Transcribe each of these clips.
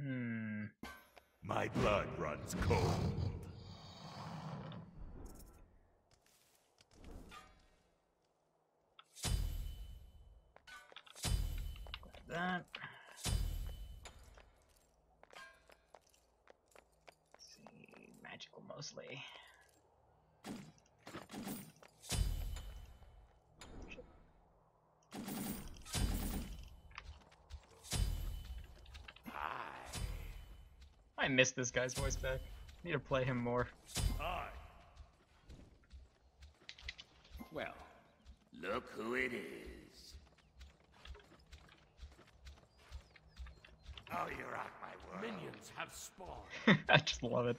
Hmm. My blood runs cold. Miss this guy's voice back. Need to play him more. I. Well, look who it is. Oh, you're out my world. Minions have spawned. I just love it.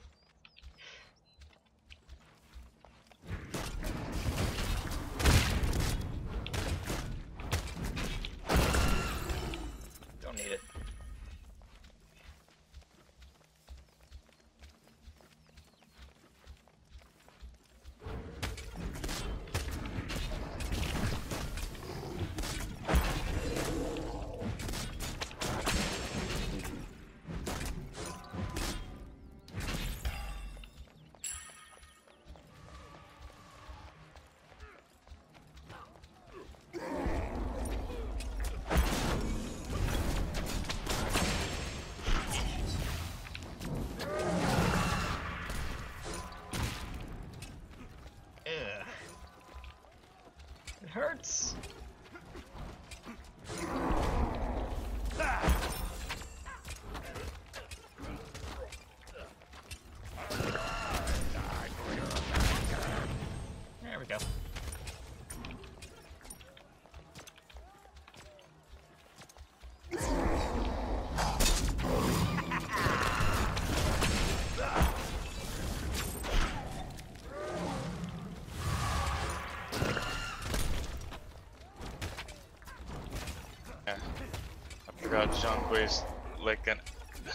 I forgot Zhong Kui's like an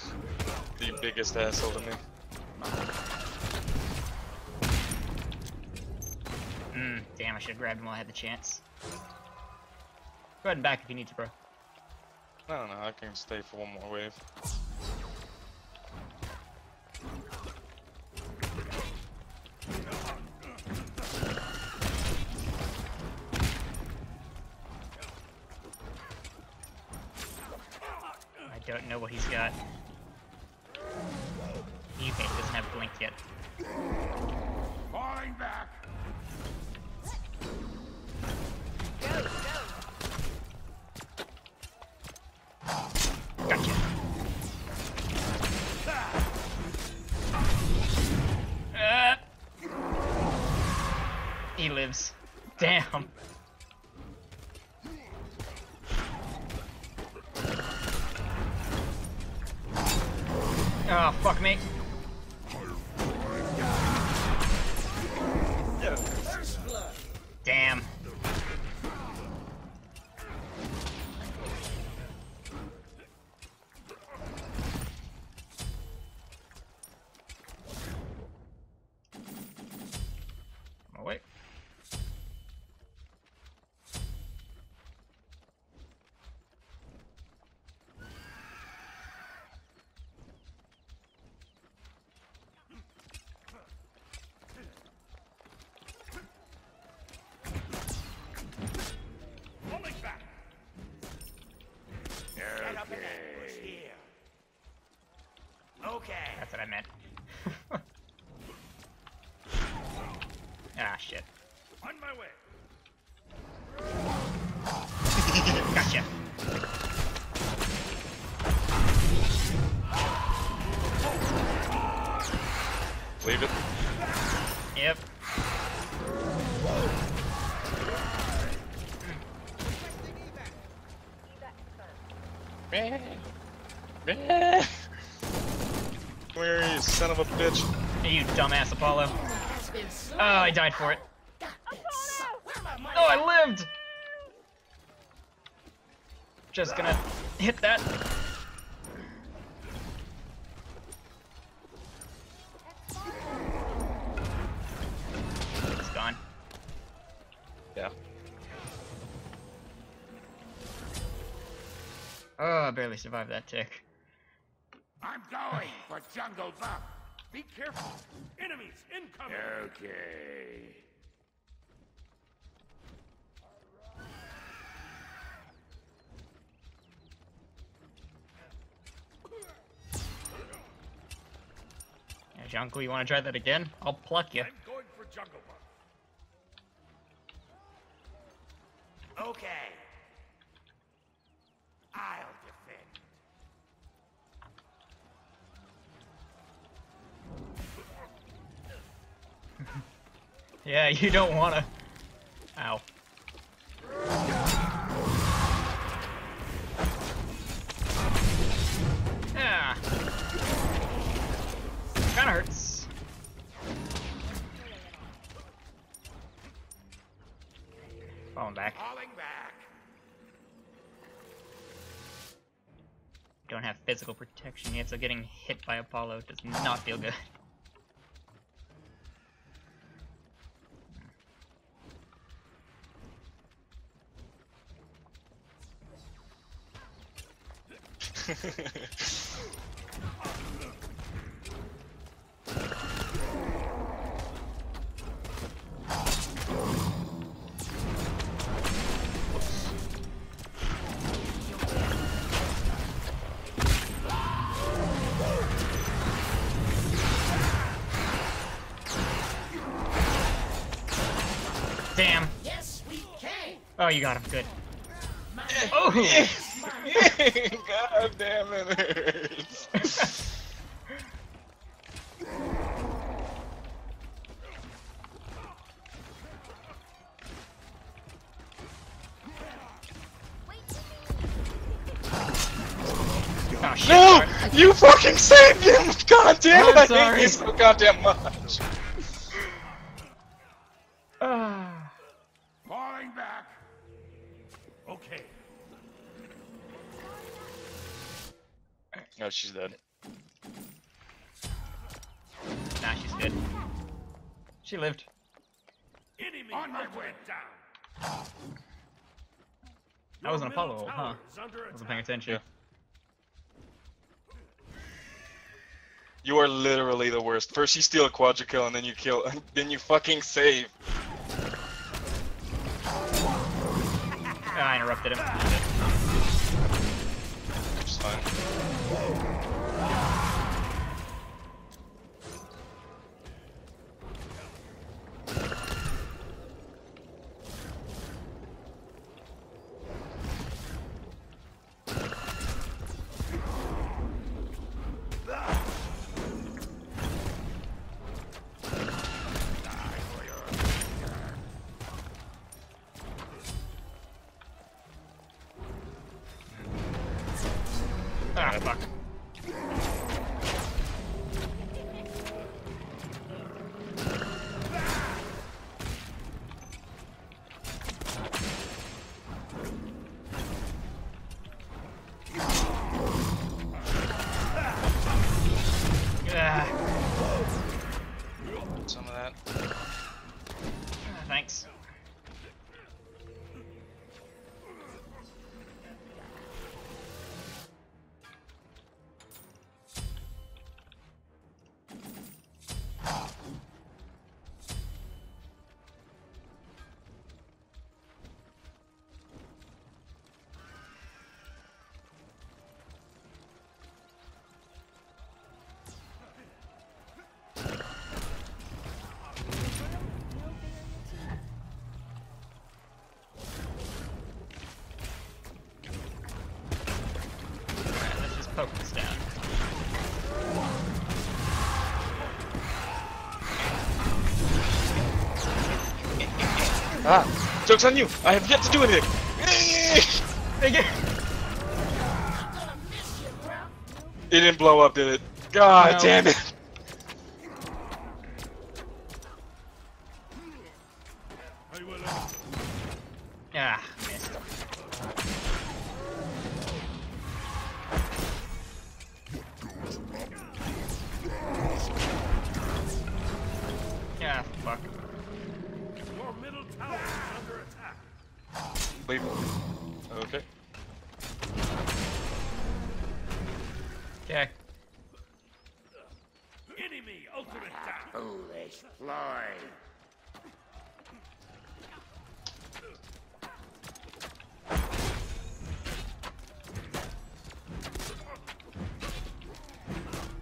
the biggest asshole to me. Mm, damn, I should have grabbed him while I had the chance. Go ahead and back if you need to, bro. I don't know, I can stay for one more wave. What he's got. Okay, doesn't have blink yet. Falling back. Gotcha. Uh, he lives. Damn. Okay. That's what I meant. ah, shit. On my way. Gotcha. Leave it. Yep. Come here, you son of a bitch. You dumbass Apollo. Oh, I died for it. Oh, I lived! Just gonna hit that. It's gone. Yeah. Oh, I barely survived that tick. I'm going for jungle buff. Be careful. Enemies incoming. Okay. Yeah, Jungle, you want to try that again? I'll pluck you. you don't want to. Ow. Yeah. Kinda hurts. Falling back. Falling back. Don't have physical protection yet, so getting hit by Apollo does not feel good. Damn. Yes. Oh, you got him. Good. Oh! God damn it hurts. Oh. Ah, no! You fucking saved him! God damn it! I'm I hate you so goddamn much. She's dead. nah, she's dead. She lived. Enemy On my way. down. That was an Your middle Apollo, huh? tower is under Wasn't paying attention. Yeah. You are literally the worst. First you steal a quadra kill and then you kill, and then you fucking save. I interrupted him. Which fine. Poke this down. Ah! Joke's on you! I have yet to do anything! It didn't blow up, did it? God No. damn it! Yeah, fuck. Your middle tower is under attack. Leave. Okay. Okay. Enemy ultimate dash. Foolish ploy.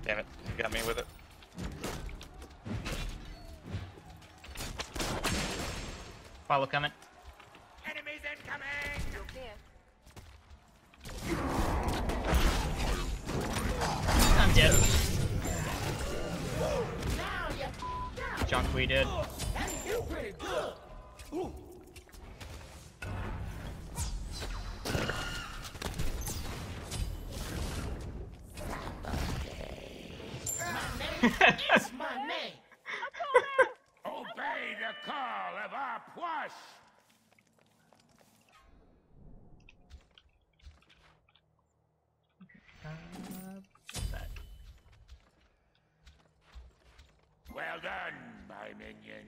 Damn it, you got me with it. Follow coming. Enemies incoming! I'm dead. Zhong Kui did. Obey done, my minion.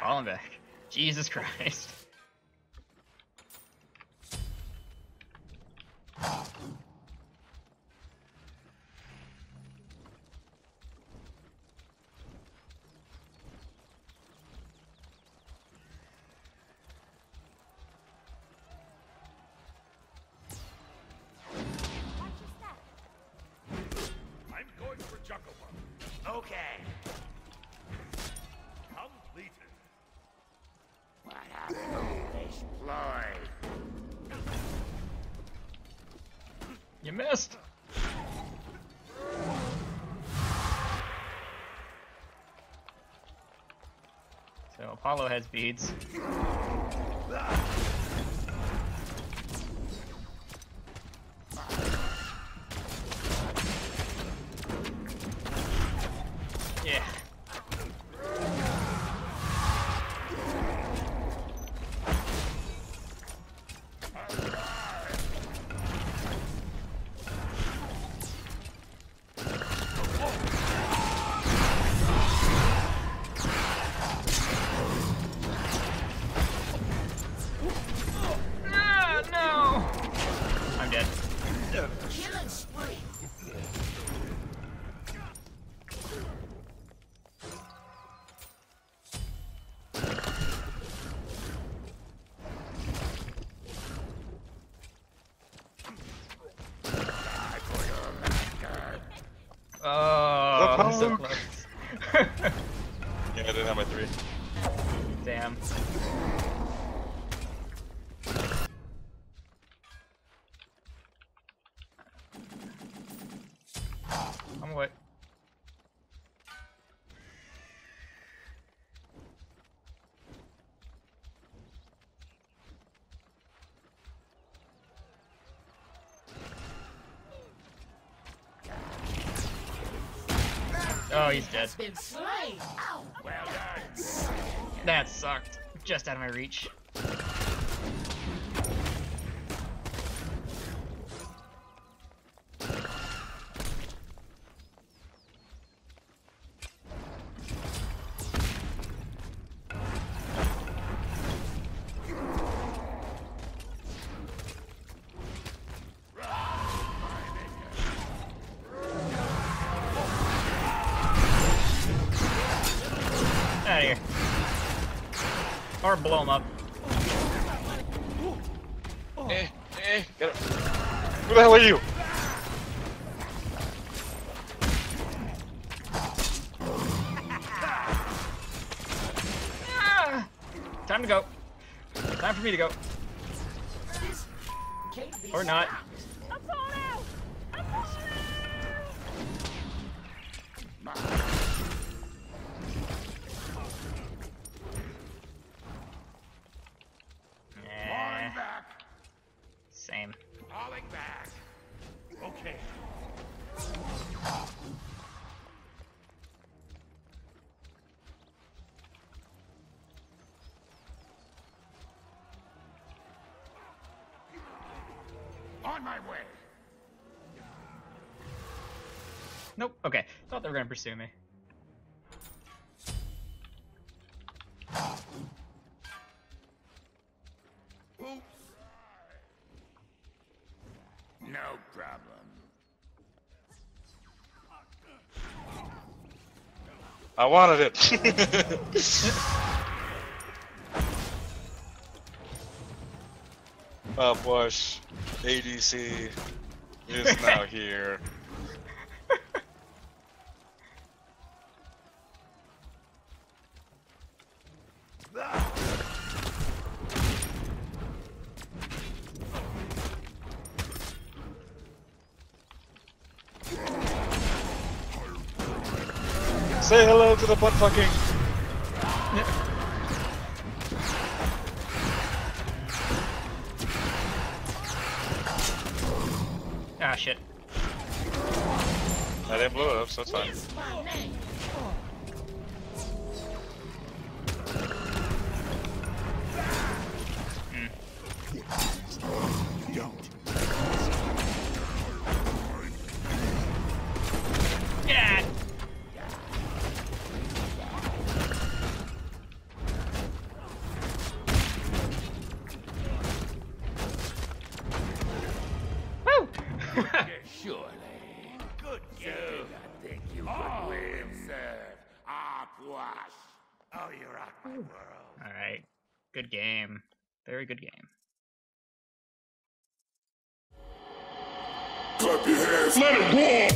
Falling back. Jesus Christ. You missed. So Apollo has beads. Yeah, I didn't have my three. Damn. I'm away. Oh, Oh, he's dead. Well. That sucked. Just out of my reach. Blow him up. Eh, eh, get it. Who the hell are you? Ah! Time to go. Time for me to go. Or not. Nope. Okay. Thought they were gonna pursue me. Oops. No problem. I wanted it. oh, Bush. ADC is now here. To the butt fucking. Ah, shit. I didn't blow it up, so it's fine. Yeah. Win, sir. Ah, pois. Oh, you're out my world. All right. Good game. Very good game. Clap your hands, let it roll!